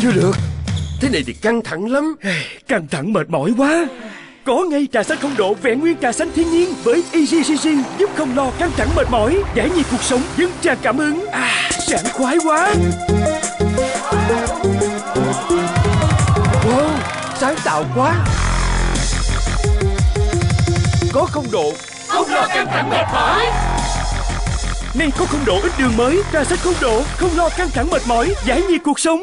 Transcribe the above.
Chưa được Thế này thì căng thẳng lắm Căng thẳng mệt mỏi quá có ngay trà xanh không độ vẹn nguyên trà xanh thiên nhiên với EasyCC giúp không lo căng thẳng mệt mỏi, giải nhiệt cuộc sống, dâng trà cảm ứng À, sảng khoái quá. Wow, sáng tạo quá. Có không độ, không lo căng thẳng mệt mỏi. Nay có không độ ít đường mới, trà xanh không độ, không lo căng thẳng mệt mỏi, giải nhiệt cuộc sống.